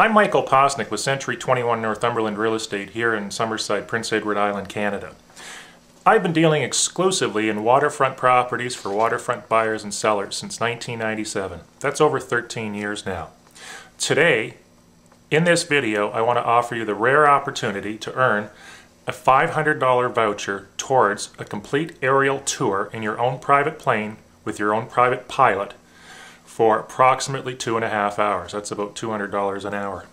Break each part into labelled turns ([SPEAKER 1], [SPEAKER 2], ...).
[SPEAKER 1] I'm Michael Poczynek with Century 21 Northumberland Real Estate here in Summerside, Prince Edward Island, Canada. I've been dealing exclusively in waterfront properties for waterfront buyers and sellers since 1997. That's over 13 years now. Today, in this video, I want to offer you the rare opportunity to earn a $500 voucher towards a complete aerial tour in your own private plane with your own private pilot for approximately two and a half hours. That's about $200 an hour.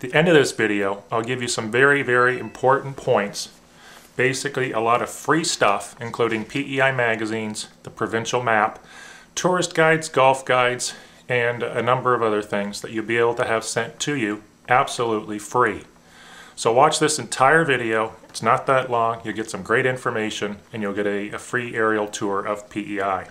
[SPEAKER 1] The end of this video, I'll give you some very, very important points. Basically, a lot of free stuff, including PEI magazines, the provincial map, tourist guides, golf guides, and a number of other things that you'll be able to have sent to you absolutely free. So watch this entire video. It's not that long. You'll get some great information and you'll get a, a free aerial tour of PEI.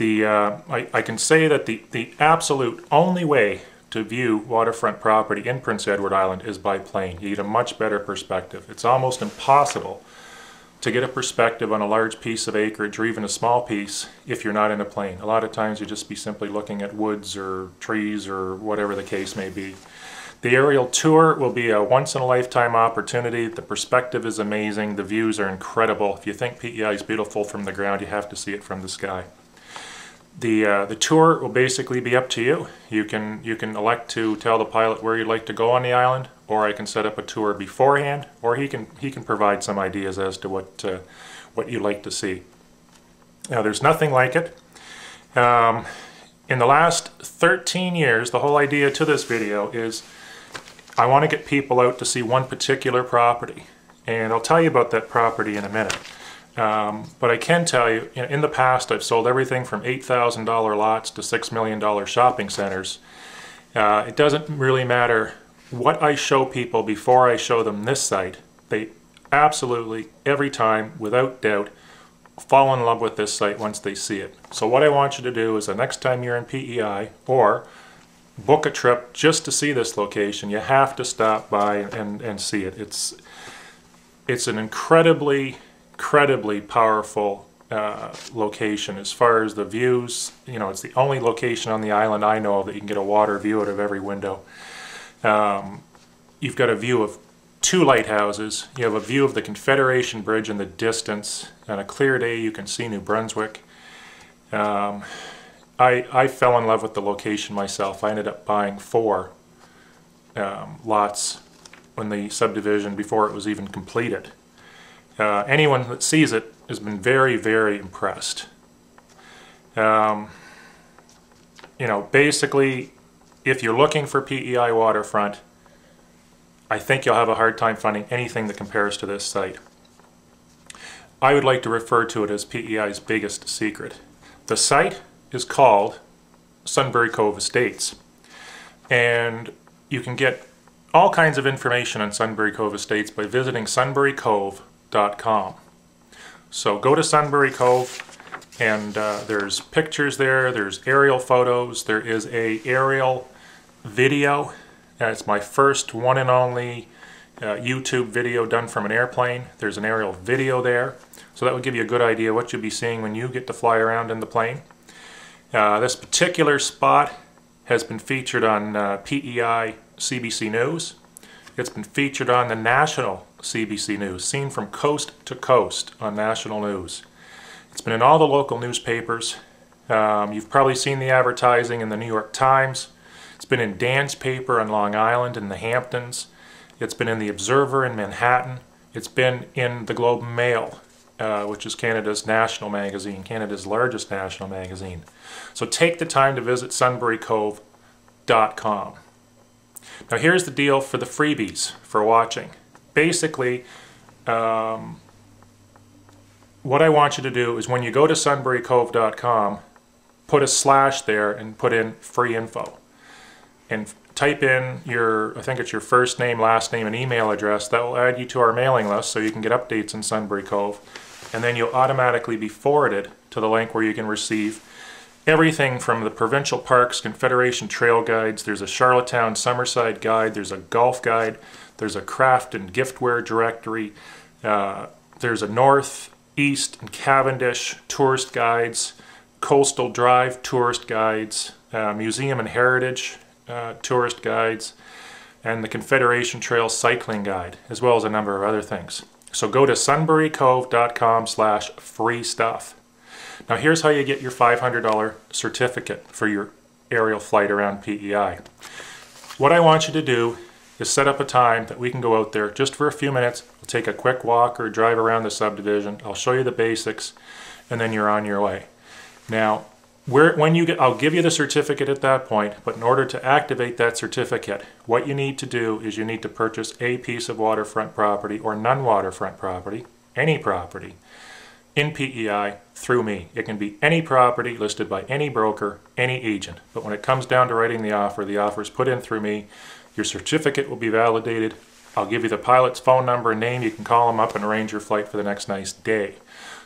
[SPEAKER 1] The, uh, I, I can say that the, the absolute only way to view waterfront property in Prince Edward Island is by plane. You get a much better perspective. It's almost impossible to get a perspective on a large piece of acreage or even a small piece if you're not in a plane. A lot of times you just be simply looking at woods or trees or whatever the case may be. The aerial tour will be a once-in-a-lifetime opportunity. The perspective is amazing. The views are incredible. If you think PEI is beautiful from the ground, you have to see it from the sky. The, uh, the tour will basically be up to you. You can, you can elect to tell the pilot where you'd like to go on the island, or I can set up a tour beforehand, or he can, he can provide some ideas as to what, uh, what you'd like to see. Now, there's nothing like it. Um, in the last 13 years, the whole idea to this video is I want to get people out to see one particular property. And I'll tell you about that property in a minute. Um, but I can tell you, in the past, I've sold everything from $8,000 lots to $6 million shopping centers. Uh, it doesn't really matter what I show people before I show them this site. They absolutely, every time, without doubt, fall in love with this site once they see it. So what I want you to do is the next time you're in PEI or book a trip just to see this location, you have to stop by and, and see it. It's, it's an incredibly incredibly powerful uh, location as far as the views. You know, it's the only location on the island I know of that you can get a water view out of every window. Um, you've got a view of two lighthouses. You have a view of the Confederation Bridge in the distance. On a clear day, you can see New Brunswick. Um, I, I fell in love with the location myself. I ended up buying four um, lots when the subdivision, before it was even completed. Uh, anyone that sees it has been very, very impressed. Um, you know, basically, if you're looking for PEI waterfront, I think you'll have a hard time finding anything that compares to this site. I would like to refer to it as PEI's biggest secret. The site is called Sunbury Cove Estates. And you can get all kinds of information on Sunbury Cove Estates by visiting Sunbury Cove sunburycove.com. So go to Sunbury Cove and uh, there's pictures there, there's aerial photos, there is a aerial video. Uh, it's my first one and only uh, YouTube video done from an airplane. There's an aerial video there. So that would give you a good idea what you'll be seeing when you get to fly around in the plane. Uh, this particular spot has been featured on uh, PEI CBC News. It's been featured on the national CBC News, seen from coast to coast on national news. It's been in all the local newspapers. Um, you've probably seen the advertising in the New York Times. It's been in Dan's paper on Long Island in the Hamptons. It's been in the Observer in Manhattan. It's been in the Globe and Mail, uh, which is Canada's national magazine, Canada's largest national magazine. So take the time to visit sunburycove.com. Now here's the deal for the freebies for watching basically, um, what I want you to do is when you go to sunburycove.com, put a slash there and put in free info. And type in your, I think it's your first name, last name, and email address. That will add you to our mailing list so you can get updates in Sunbury Cove. And then you'll automatically be forwarded to the link where you can receive everything from the provincial parks, Confederation trail guides, there's a Charlottetown Summerside guide, there's a golf guide, there's a craft and giftware directory. Uh, there's a north, east, and Cavendish tourist guides, coastal drive tourist guides, uh, museum and heritage uh, tourist guides, and the Confederation Trail Cycling Guide, as well as a number of other things. So go to sunburycove.com slash free stuff. Now here's how you get your $500 certificate for your aerial flight around PEI. What I want you to do is set up a time that we can go out there just for a few minutes. We'll take a quick walk or drive around the subdivision. I'll show you the basics and then you're on your way. Now, where, when you get, I'll give you the certificate at that point, but in order to activate that certificate, what you need to do is you need to purchase a piece of waterfront property or non-waterfront property, any property, in PEI through me. It can be any property listed by any broker, any agent. But when it comes down to writing the offer, the offer is put in through me. Your certificate will be validated. I'll give you the pilot's phone number and name. You can call them up and arrange your flight for the next nice day.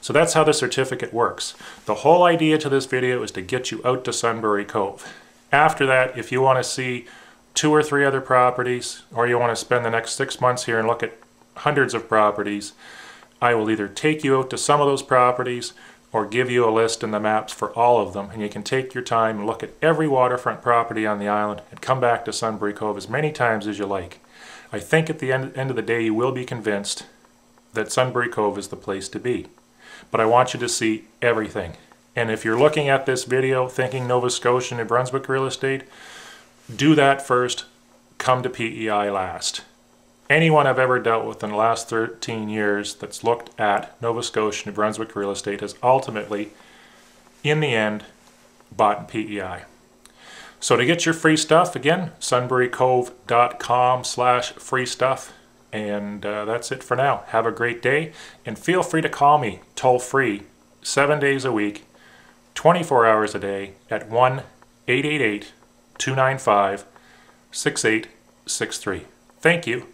[SPEAKER 1] So that's how the certificate works. The whole idea to this video is to get you out to Sunbury Cove. After that, if you want to see two or three other properties, or you want to spend the next six months here and look at hundreds of properties, I will either take you out to some of those properties or give you a list and the maps for all of them and you can take your time and look at every waterfront property on the island and come back to Sunbury Cove as many times as you like. I think at the end, end of the day you will be convinced that Sunbury Cove is the place to be but I want you to see everything. And if you're looking at this video thinking Nova Scotia, New Brunswick real estate, do that first, come to PEI last. Anyone I've ever dealt with in the last 13 years that's looked at Nova Scotia, New Brunswick real estate has ultimately, in the end, bought PEI. So to get your free stuff, again, sunburycove.com slash free stuff. And uh, that's it for now. Have a great day. And feel free to call me toll free seven days a week, 24 hours a day at 1 888 295 6863. Thank you